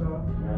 shop.